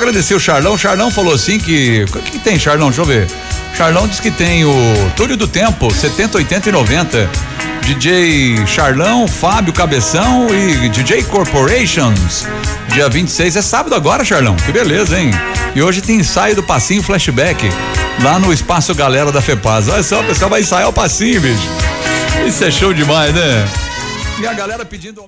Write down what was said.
agradecer o Charlão. O Charlão falou assim que. O que, que tem, Charlão? Deixa eu ver. Charlão diz que tem o Túlio do Tempo, 70, 80 e 90. DJ Charlão, Fábio Cabeção e DJ Corporations. Dia 26 é sábado agora, Charlão. Que beleza, hein? E hoje tem ensaio do passinho flashback lá no espaço galera da FEPAS. Olha só, o pessoal vai ensaiar o passinho, bicho. Isso é show demais, né? E a galera pedindo